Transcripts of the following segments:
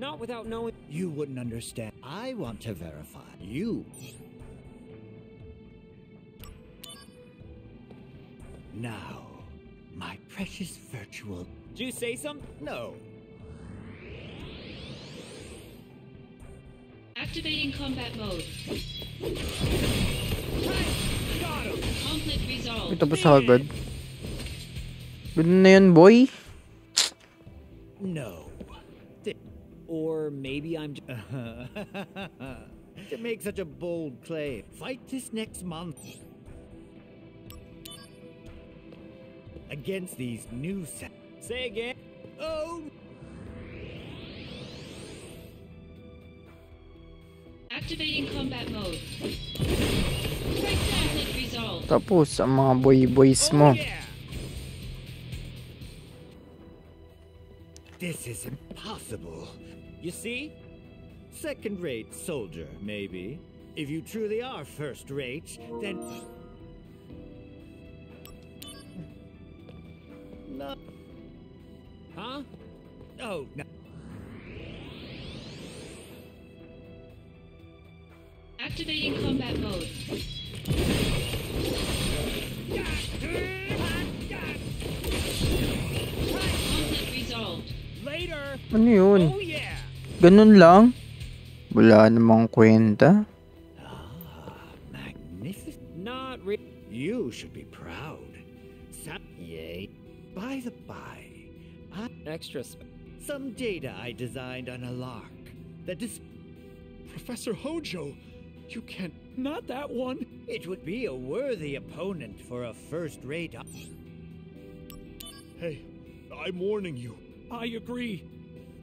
Not without knowing. You wouldn't understand. I want to verify. You. Now, my precious virtual. Did you say something? No. Activating combat mode. Got him. Conflict resolved. Ito pa sa agad. Ganun na yun, boy. No. Or maybe I'm. J- to make such a bold claim, fight this next month. Against these new set. say again. Oh, Activating combat mode. Conflict resolved. Tapos, ang mga boy-boys mo. Oh, yeah. This is impossible. You see? Second rate soldier, maybe. If you truly are first rate, then. No. Huh? Oh, no. Activating combat mode. Ano yun? Oh yeah. Ganun lang? Wala namang kwenta. Magnificent. Not re- You should be proud. Sa- Yay. By the by, I- extra. Sp- some data I designed on a lark that dis- Professor Hojo, you can't. Not that one. it would be a worthy opponent for a first-rate. op- Hey, I'm warning you. I agree.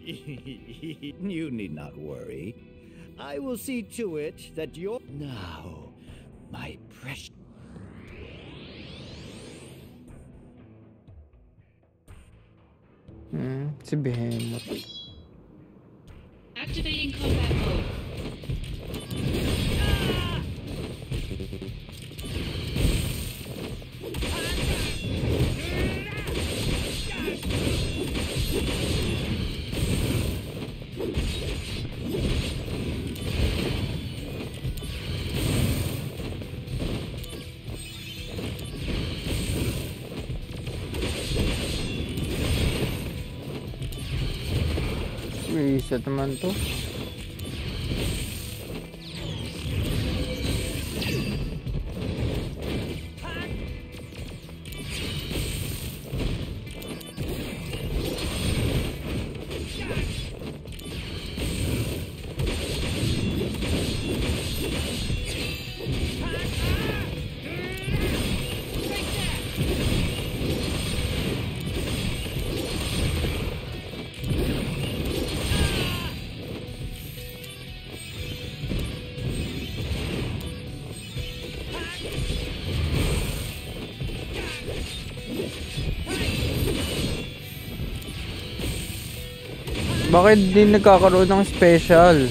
you need not worry. I will see to it that you're now, my precious. Hmm, si Behemoth. bisa teman tuh. Bakit di nagkakaroon ng special?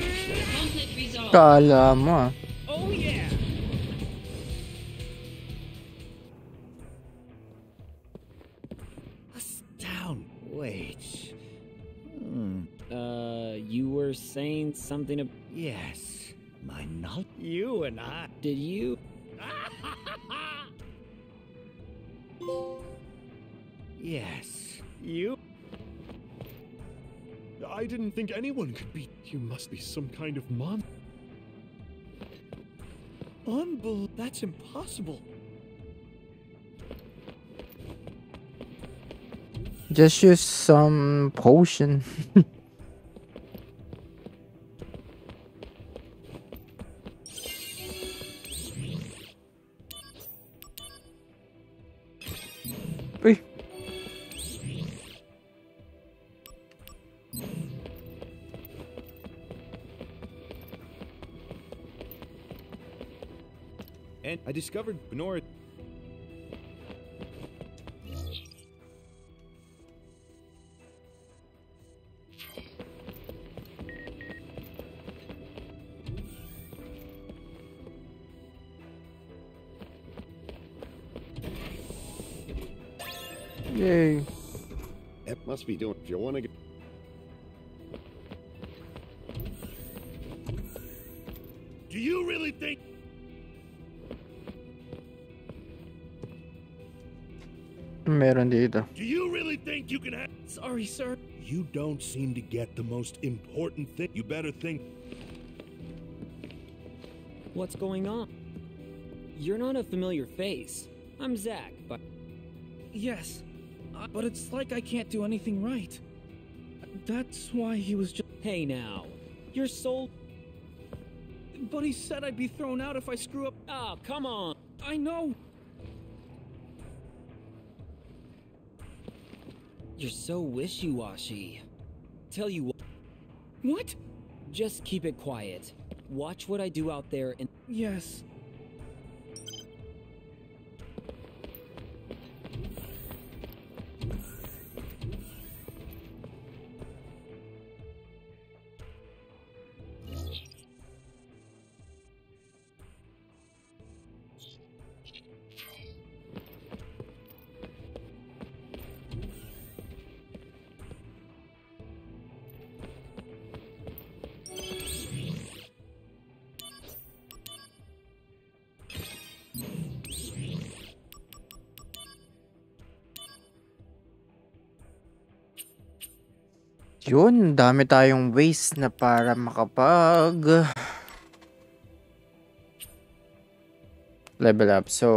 Conflict resolved. Kala yeah. Astound. Wait. Hmm. Uh, you were saying something. Ab- Yes. My not you and I. Did you? Yes. You. I didn't think anyone could beat. You must be some kind of monster. Unbel. That's impossible. Just use some potion. And I discovered Benora. Yay. It must be doing. If you want to get. Do you really think? Meron dito. Do you really think you can have? Sorry, sir. You don't seem to get the most important thing. You better think. What's going on? You're not a familiar face. I'm Zack, but Yes, uh, but it's like I can't do anything right. That's why he was just. hey now. Your soul. But he said I'd be thrown out if I screw up. Oh, come on. I know. You're so wishy washy. Tell you what, What? just keep it quiet. Watch what I do out there and. Yes. Yun, dami tayong ways na para makapag level up. So,